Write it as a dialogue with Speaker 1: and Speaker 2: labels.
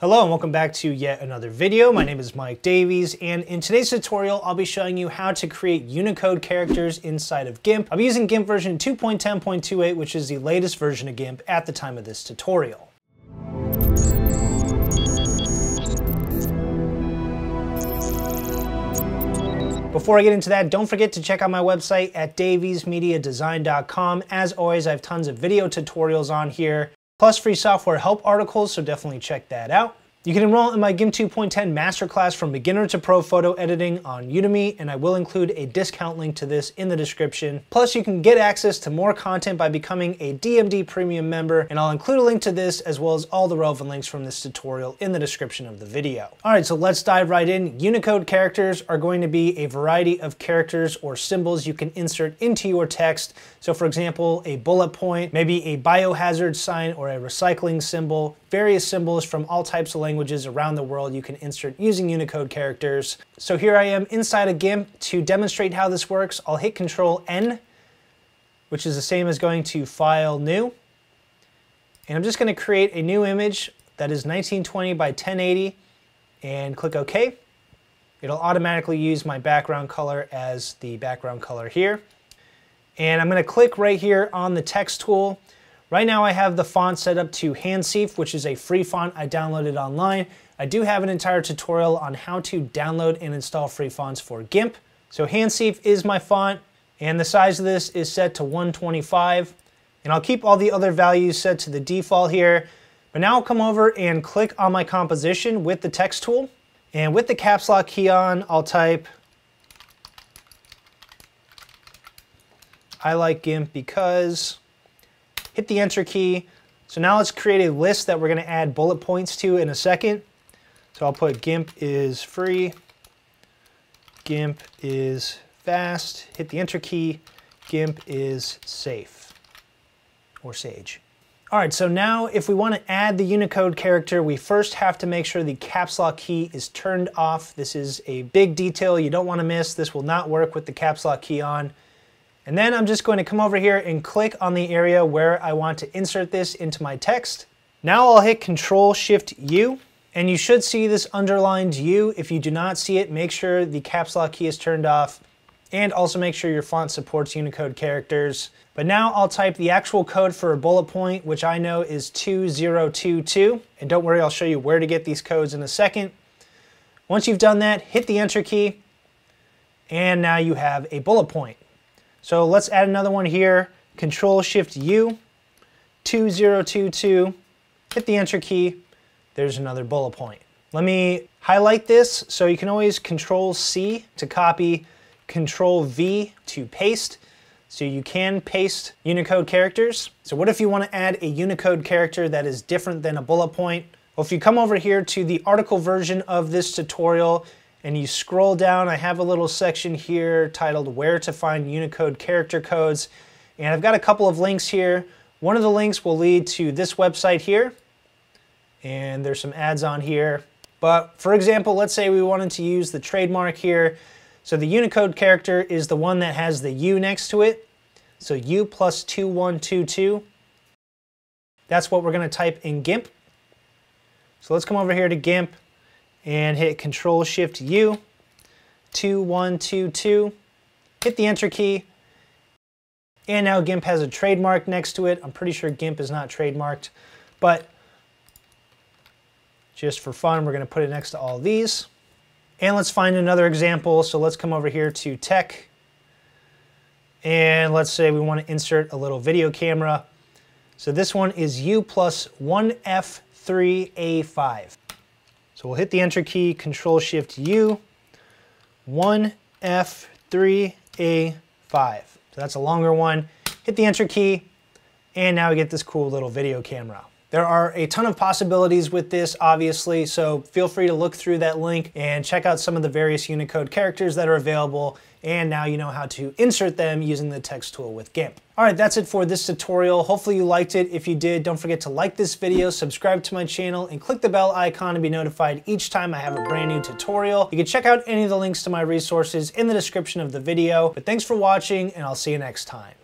Speaker 1: Hello and welcome back to yet another video. My name is Mike Davies and in today's tutorial I'll be showing you how to create Unicode characters inside of GIMP. Be using GIMP version 2.10.28 which is the latest version of GIMP at the time of this tutorial. Before I get into that, don't forget to check out my website at daviesmediadesign.com. As always, I have tons of video tutorials on here plus free software help articles, so definitely check that out. You can enroll in my GIMP 2.10 masterclass from beginner to pro photo editing on Udemy, and I will include a discount link to this in the description. Plus, you can get access to more content by becoming a DMD Premium member, and I'll include a link to this as well as all the relevant links from this tutorial in the description of the video. All right, so let's dive right in. Unicode characters are going to be a variety of characters or symbols you can insert into your text. So for example, a bullet point, maybe a biohazard sign or a recycling symbol, various symbols from all types of languages around the world you can insert using Unicode characters. So here I am inside of GIMP. To demonstrate how this works, I'll hit Control N, which is the same as going to File, New. And I'm just going to create a new image that is 1920 by 1080 and click OK. It'll automatically use my background color as the background color here. And I'm going to click right here on the text tool Right now I have the font set up to Handsief, which is a free font I downloaded online. I do have an entire tutorial on how to download and install free fonts for GIMP. So Handsief is my font, and the size of this is set to 125. And I'll keep all the other values set to the default here. But now I'll come over and click on my composition with the text tool. And with the caps lock key on, I'll type I like GIMP because hit the enter key. So now let's create a list that we're gonna add bullet points to in a second. So I'll put GIMP is free, GIMP is fast, hit the enter key, GIMP is safe, or sage. All right, so now if we want to add the Unicode character, we first have to make sure the caps lock key is turned off. This is a big detail you don't want to miss. This will not work with the caps lock key on. And then I'm just going to come over here and click on the area where I want to insert this into my text. Now I'll hit Control Shift U and you should see this underlined U. If you do not see it, make sure the caps lock key is turned off and also make sure your font supports Unicode characters. But now I'll type the actual code for a bullet point, which I know is 2022. And don't worry, I'll show you where to get these codes in a second. Once you've done that, hit the enter key, and now you have a bullet point. So let's add another one here. Control Shift U, 2022, hit the enter key. There's another bullet point. Let me highlight this so you can always Control C to copy, Control V to paste. So you can paste Unicode characters. So what if you want to add a Unicode character that is different than a bullet point? Well, if you come over here to the article version of this tutorial, and you scroll down, I have a little section here titled Where to Find Unicode Character Codes. And I've got a couple of links here. One of the links will lead to this website here. And there's some ads on here. But for example, let's say we wanted to use the trademark here. So the Unicode character is the one that has the U next to it. So U plus 2122. That's what we're going to type in GIMP. So let's come over here to GIMP and hit Control Shift U, 2122, hit the enter key, and now GIMP has a trademark next to it. I'm pretty sure GIMP is not trademarked, but just for fun, we're gonna put it next to all these. And let's find another example. So let's come over here to tech. And let's say we wanna insert a little video camera. So this one is U plus 1F3A5. So we'll hit the enter key, control shift U, 1F3A5. So that's a longer one. Hit the enter key, and now we get this cool little video camera. There are a ton of possibilities with this, obviously, so feel free to look through that link and check out some of the various Unicode characters that are available, and now you know how to insert them using the text tool with GIMP. All right, that's it for this tutorial. Hopefully you liked it. If you did, don't forget to like this video, subscribe to my channel, and click the bell icon to be notified each time I have a brand new tutorial. You can check out any of the links to my resources in the description of the video. But thanks for watching, and I'll see you next time.